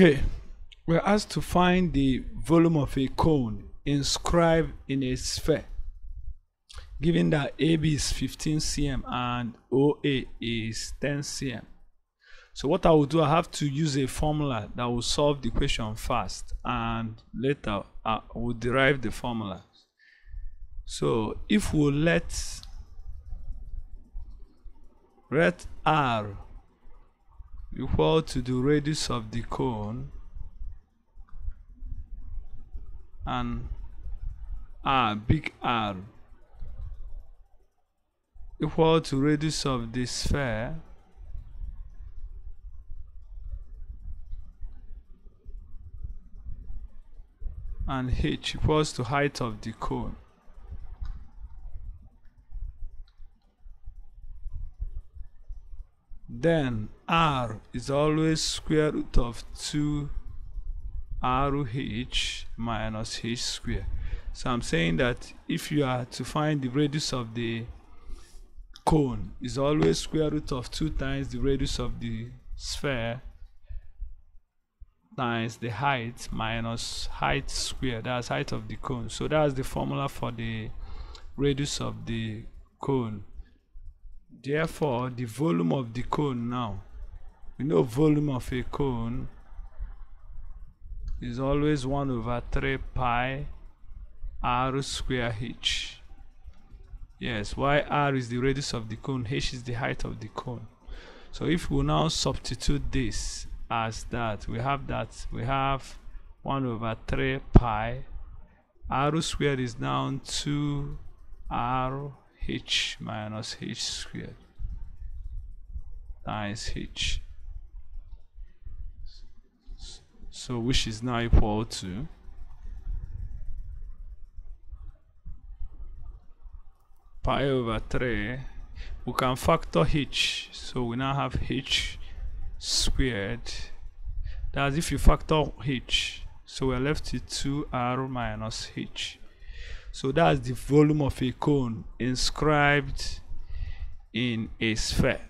Okay, we're asked to find the volume of a cone inscribed in a sphere. Given that AB is 15 cm and OA is 10 cm. So what I will do, I have to use a formula that will solve the question first and later I will derive the formula. So if we let let R equal to the radius of the cone and R big R equal to radius of the sphere and h equals to height of the cone then r is always square root of 2 rh minus h square. So i'm saying that if you are to find the radius of the cone is always square root of 2 times the radius of the sphere times the height minus height square. That's height of the cone. So that's the formula for the radius of the cone therefore the volume of the cone now we know volume of a cone is always 1 over 3 pi r square h. Yes why r is the radius of the cone? H is the height of the cone. So if we now substitute this as that we have that we have 1 over 3 pi r squared is now 2 r h minus h squared times h. So which is now equal to pi over 3 we can factor h. So we now have h squared. That's if you factor h. So we're left with 2r minus h so that's the volume of a cone inscribed in a sphere.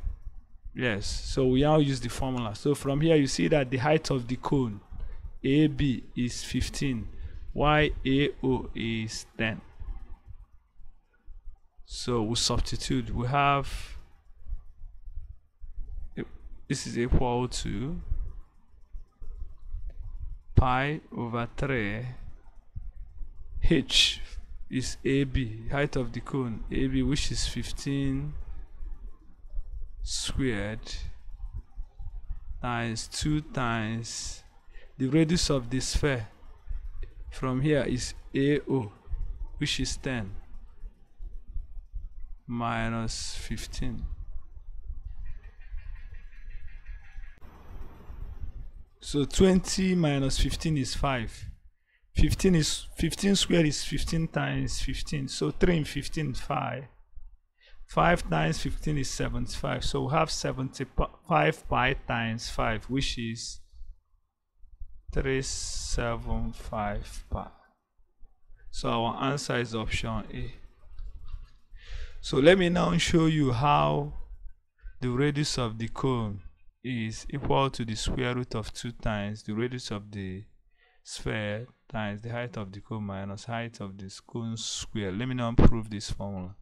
Yes so we now use the formula. So from here you see that the height of the cone AB is 15 while AO is 10 so we substitute we have this is equal to pi over 3 h is AB height of the cone AB which is 15 squared times 2 times the radius of the sphere. From here is AO which is 10 minus 15 so 20 minus 15 is 5 15 is 15 squared is 15 times 15 so 3 in 15 is 5 5 times 15 is 75 so we have 75 pi times 5 which is 375 pi. So our answer is option A. So let me now show you how the radius of the cone is equal to the square root of 2 times the radius of the sphere times the height of the cone minus height of the cone square. Let me now prove this formula.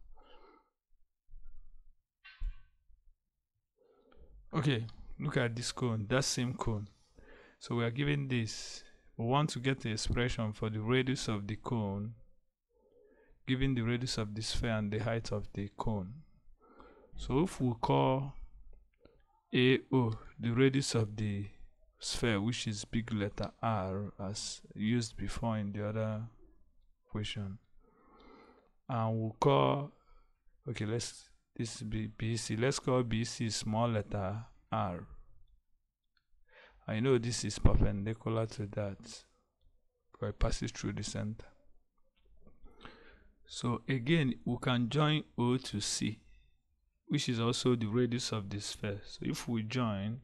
Okay, look at this cone, that same cone. So we are given this. We want to get the expression for the radius of the cone given the radius of the sphere and the height of the cone. So if we call AO the radius of the sphere which is big letter R as used before in the other question. And we'll call okay let's this be BC let's call BC small letter R. I know this is perpendicular to that because it passes through the center. So again we can join O to C which is also the radius of the sphere. So if we join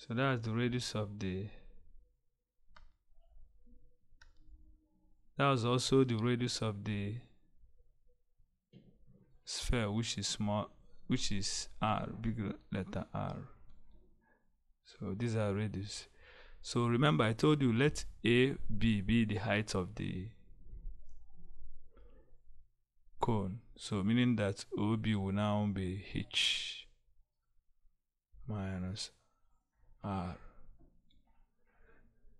so that's the radius of the that was also the radius of the sphere which is small which is r big letter r. So these are radius. So remember i told you let a b be the height of the cone. So meaning that ob will now be h minus r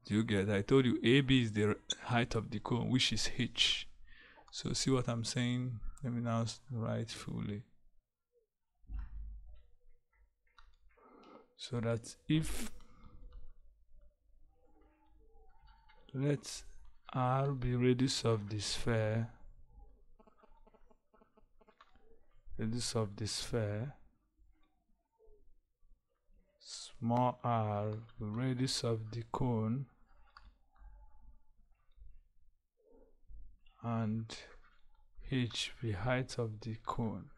do you get i told you ab is the height of the cone which is h. So see what i'm saying? Let me now write fully. So that if let r be radius of the sphere radius of the sphere small r radius of the cone and h the height of the cone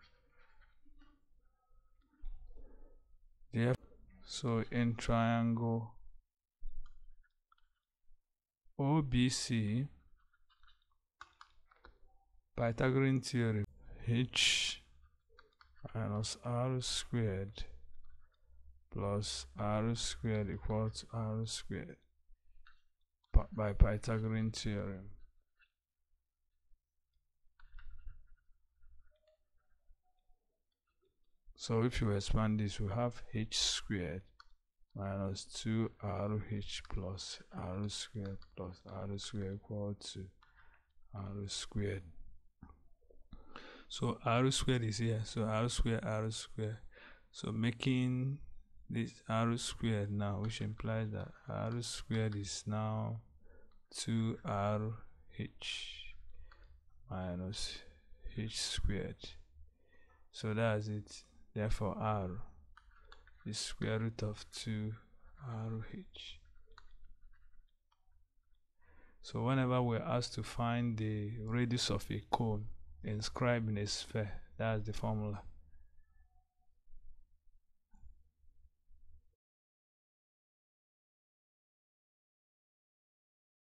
so in triangle OBC Pythagorean theorem H minus R squared plus R squared equals R squared by Pythagorean theorem. So if you expand this, we have h squared minus 2rh plus r squared plus r squared equal to r squared. So r squared is here. So r squared, r squared. So making this r squared now, which implies that r squared is now 2rh minus h squared. So that's it. Therefore, r is square root of 2 rh. So whenever we're asked to find the radius of a cone inscribed in a sphere, that's the formula.